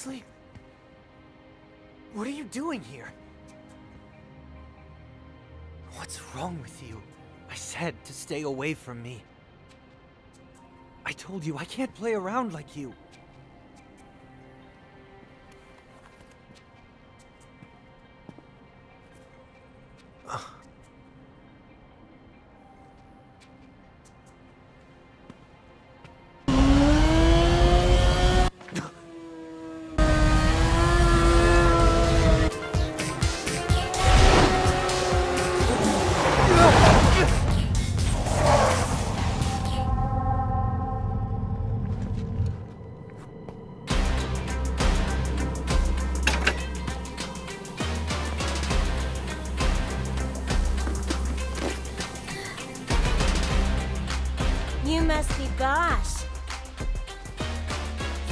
Seriously? What are you doing here? What's wrong with you? I said to stay away from me. I told you I can't play around like you.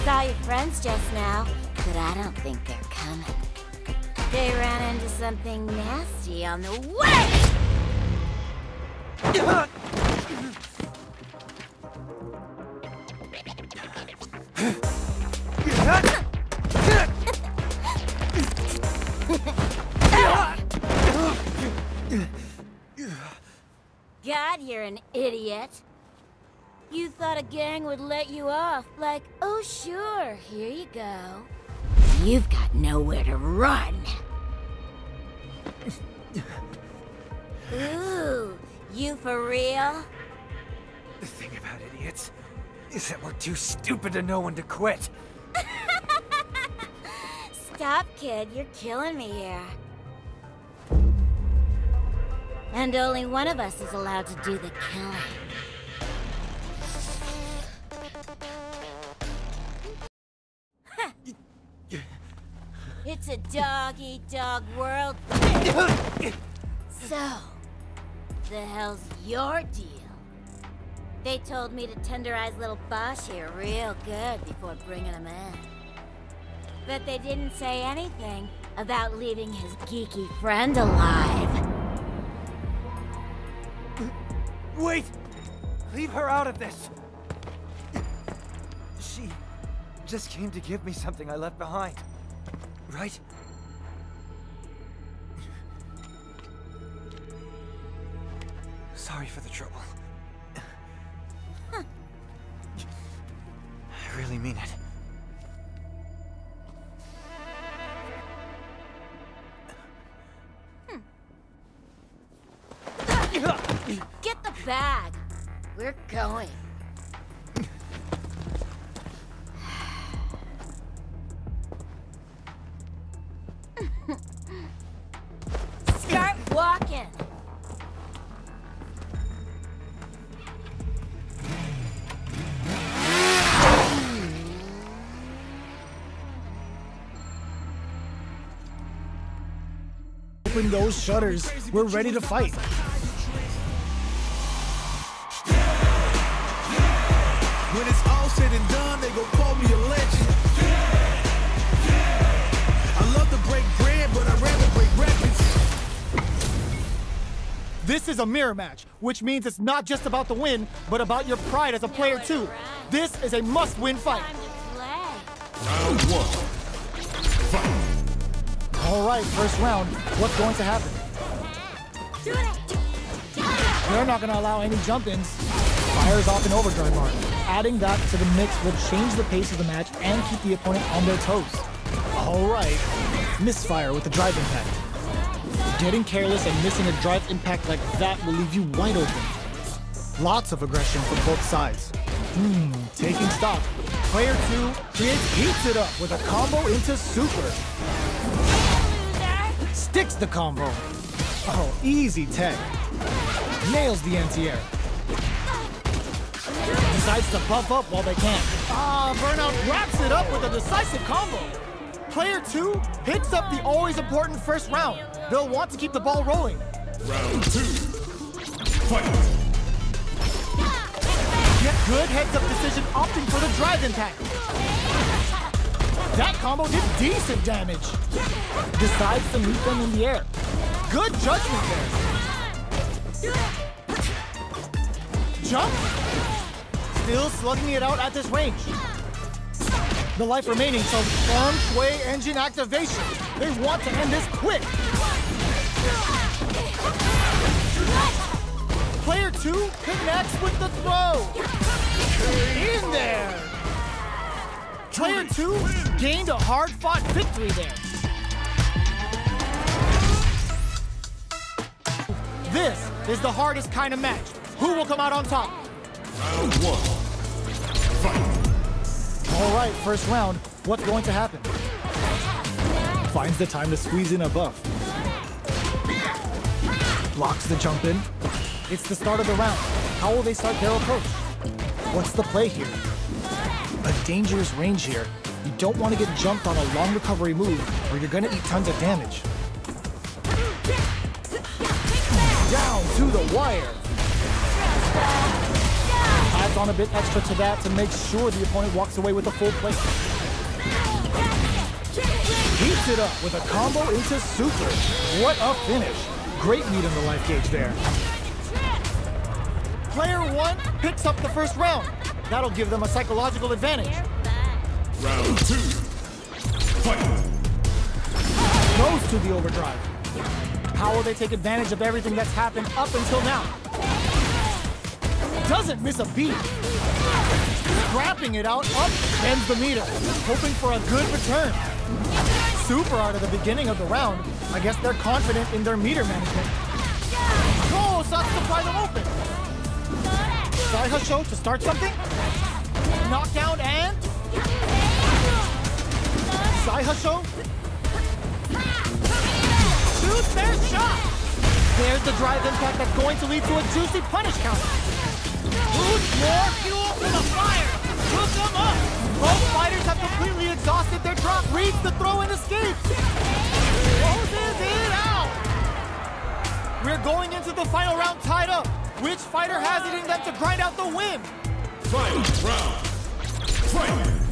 Saw your friends just now, but I don't think they're coming. They ran into something nasty on the way! God, you're an idiot. You thought a gang would let you off, like, oh sure, here you go. You've got nowhere to run. Ooh, you for real? The thing about idiots is that we're too stupid to know when to quit. Stop, kid, you're killing me here. And only one of us is allowed to do the killing. A dog-eat-dog world. So, the hell's your deal? They told me to tenderize little Bosch here real good before bringing him in. But they didn't say anything about leaving his geeky friend alive. Wait! Leave her out of this! She just came to give me something I left behind. Right? Sorry for the trouble. I really mean it. Get the bag. We're going. Open those shutters. We're ready to fight. When it's all said and done, they gon' call me a legend. I love to break bread, but I'd rather break records. This is a mirror match, which means it's not just about the win, but about your pride as a player too. run. This is a must-win fight. Time to play. Round one. Fight. All right, first round. What's going to happen? They're not going to allow any jump-ins. Fires off an overdrive bar. Adding that to the mix will change the pace of the match and keep the opponent on their toes. All right, misfire with the drive impact. Getting careless and missing a drive impact like that will leave you wide open. Lots of aggression from both sides. Hmm, taking stock. Player two creates heats it up with a combo into super. Sticks the combo. Oh, easy tech. Nails the anti-air. Decides to buff up while they can. Ah, Burnout wraps it up with a decisive combo. Player two hits up the always important first round. They'll want to keep the ball rolling. Round two. Fight. Get good heads-up decision opting for the drive impact. That combo did decent damage. Decides to meet them in the air. Good judgment there. Jump. Still slugging it out at this range. The life remaining so Feng Shui engine activation. They want to end this quick. Player two connects with the throw. Two gained a hard-fought victory there. This is the hardest kind of match. Who will come out on top? Round one. Fight. All right, first round. What's going to happen? Finds the time to squeeze in a buff. Blocks the jump in. It's the start of the round. How will they start their approach? What's the play here? A dangerous range here. You don't want to get jumped on a long recovery move or you're gonna eat tons of damage. Down to the wire. Adds on a bit extra to that to make sure the opponent walks away with a full plate. Heats it up with a combo into super. What a finish. Great meat in the life gauge there. Player one picks up the first round. That'll give them a psychological advantage. Round two. Fight. Goes to the overdrive. How will they take advantage of everything that's happened up until now? Doesn't miss a beat. Scrapping it out, up ends the meter, hoping for a good return. Super art at the beginning of the round. I guess they're confident in their meter management. Oh, sucks to pry them open. Sai Hasho to start something? Knockdown and... Sai Hasho? Shoots their shot! There's the drive impact that's going to lead to a juicy punish counter. Who's more fuel for the fire? Hook them up! Both fighters have completely exhausted their drop. Reads the throw and escapes. Closes it out! We're going into the final round tied up. Which fighter has it in them to grind out the win? Final round. Fight.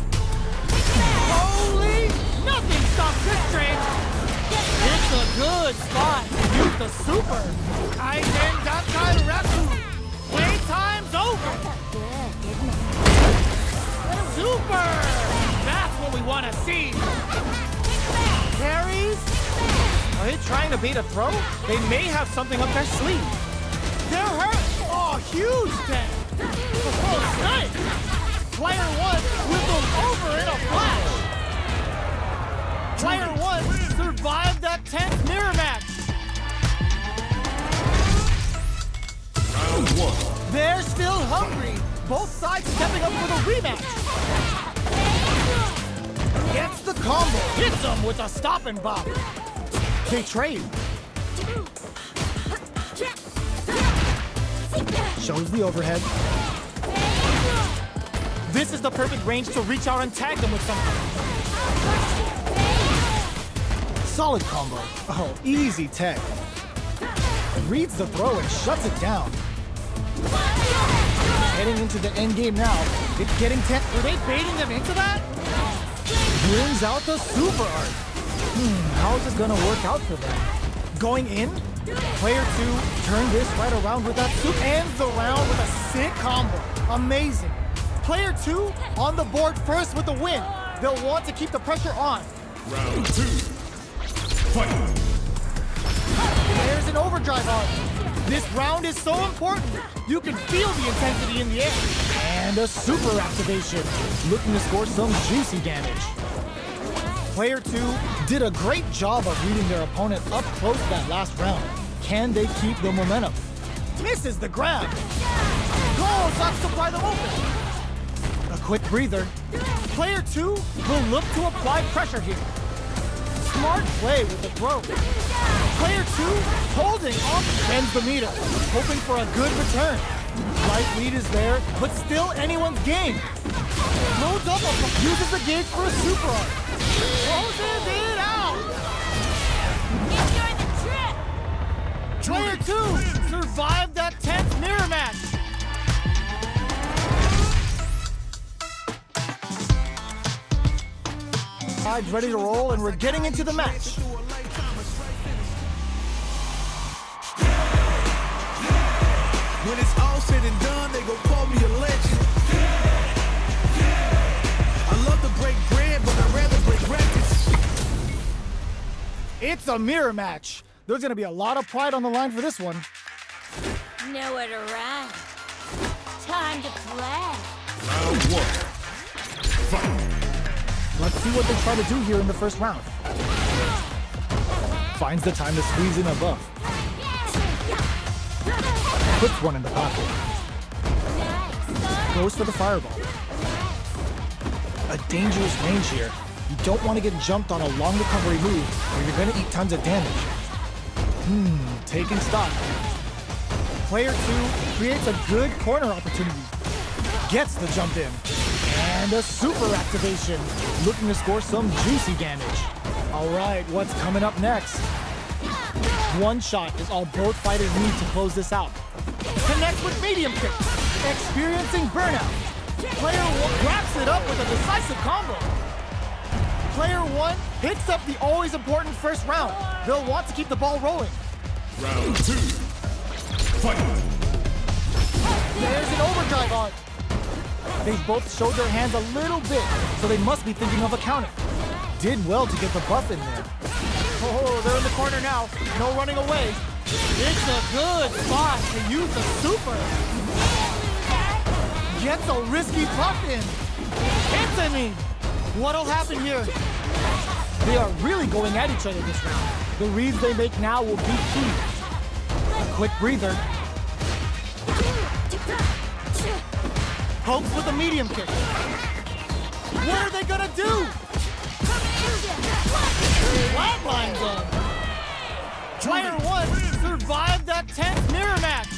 Nothing stops this train! It's a good spot. Use the super. Kaizen Dakai Raku. Playtime's over. Good, didn't it? Super! That's what we want to see. Carries? Are they trying to bait a throw? They may have something up their sleeve. They're hurt. Oh, huge tag. Oh, nice. Player one them over in a flash. Player one survived that tense mirror match. Round one. They're still hungry. Both sides stepping up for the rematch. Gets the combo. Hits him with a stop and bop. They trade. Shows the overhead. This is the perfect range to reach out and tag them with something. Solid combo. Oh, easy tag. Reads the throw and shuts it down. Heading into the end game now. It's getting tense. Were they baiting them into that? Brings out the super art. Hmm, how is this gonna work out for them? Going in? Player two turn this right around with that soup. Ends the round with a sick combo. Amazing. Player two on the board first with the win. They'll want to keep the pressure on. Round two. Fight. There's an overdrive art. This round is so important. You can feel the intensity in the air. And a super activation. Looking to score some juicy damage. Player two did a great job of reading their opponent up close that last round. Can they keep the momentum? Misses the grab. Goal sucks to open. A quick breather. Player two will look to apply pressure here. Smart play with the throw. Player two holding off bends the meter, hoping for a good return. Light lead is there, but still anyone's game. Loads up, uses the gauge for a super art. Closes it out. Enjoy the trip! Player two survived that tense mirror match. Ready to roll, and we're getting into the match. When it's all said and done, they gon' call me a legend. I love to break bread, but I'd rather break records. It's a mirror match. There's gonna be a lot of pride on the line for this one. Nowhere to run. Time to play. Round one. Fight. Let's see what they try to do here in the first round. Finds the time to squeeze in a buff. Puts one in the pocket. Goes for the fireball. A dangerous range here. You don't want to get jumped on a long recovery move or you're going to eat tons of damage. Hmm, taking stock. Player 2 creates a good corner opportunity. Gets the jump in. And a super activation. Looking to score some juicy damage. All right, what's coming up next? One shot is all both fighters need to close this out. Connects with medium kick. Experiencing burnout. Player one wraps it up with a decisive combo. Player one picks up the always important first round. They'll want to keep the ball rolling. Round two. Fight. There's an overdrive on. They both showed their hands a little bit, so they must be thinking of a counter. Did well to get the buff in there. Oh, they're in the corner now. No running away. It's a good spot to use the super. Gets a risky buff in. Anthony! What'll happen here? They are really going at each other this round. The reads they make now will be key. A quick breather. Pokes with a medium kick. What are they gonna do? Flatline on. Player one survived that 10th mirror match.